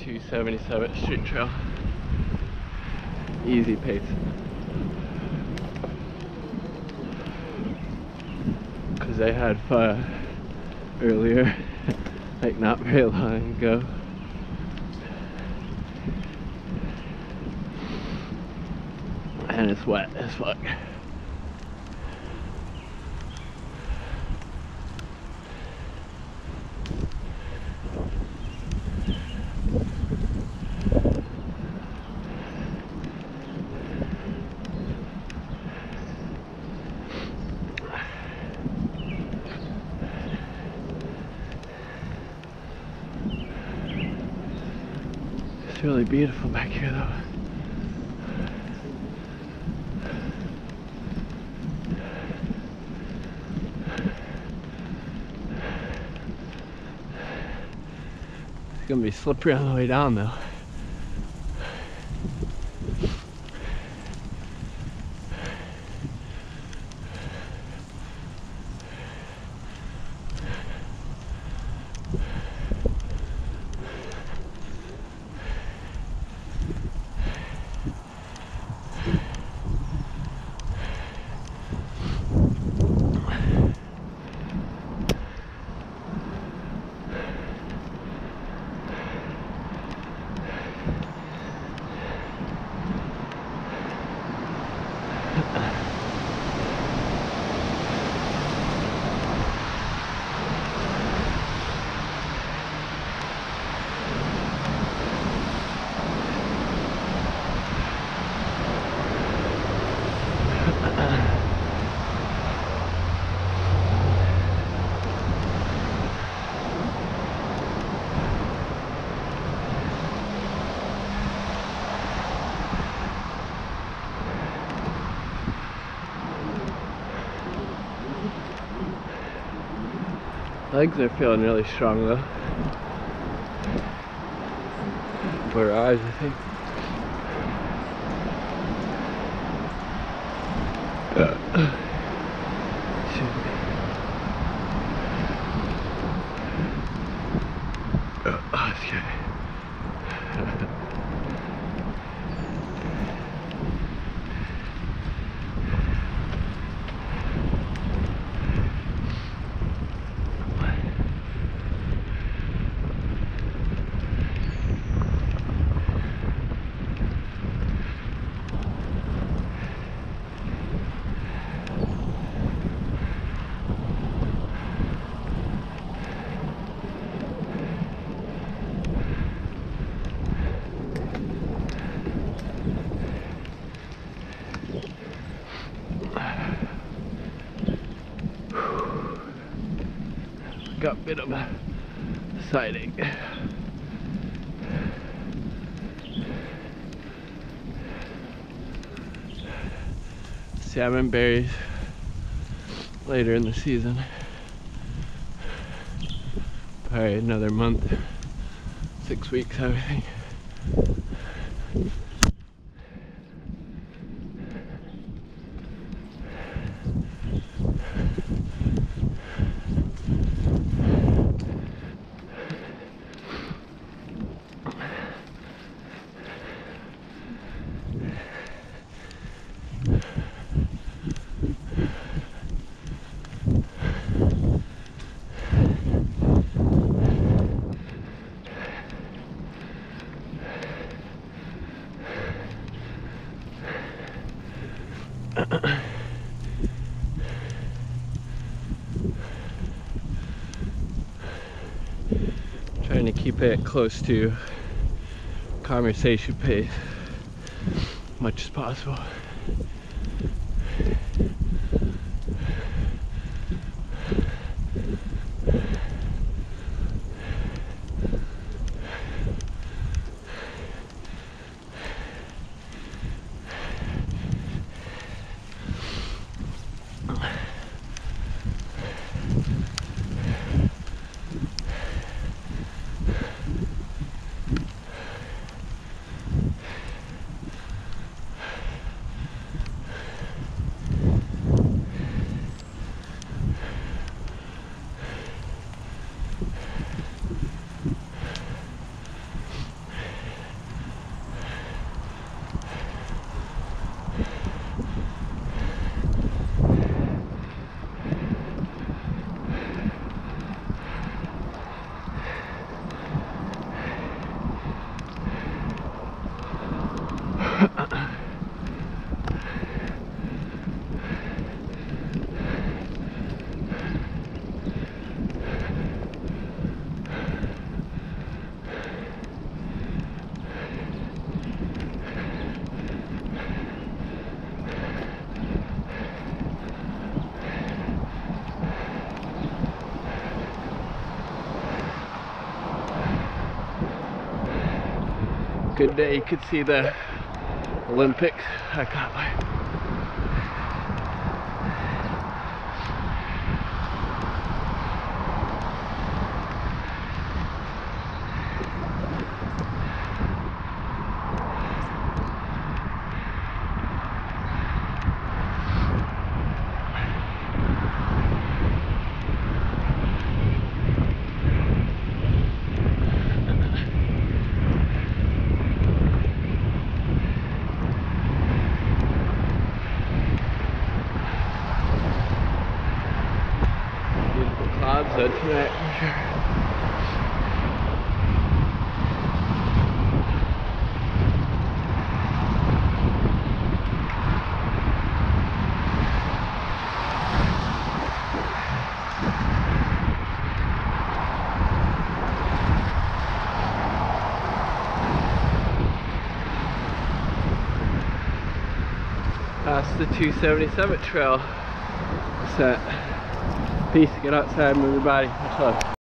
277 Street Trail. Easy pace. Because I had fire earlier, like not very long ago. And it's wet as fuck. It's really beautiful back here though. It's gonna be slippery on the way down though. Legs are feeling really strong though. For eyes, uh, I think. Shoot. Got a bit of a ache. Salmon berries later in the season. Probably another month, six weeks, I think. To keep it close to conversation pace much as possible. Good day, you could see the Olympics. I got my out tonight for the 277 trail. Set. Peace. Get outside, move your body. Much love.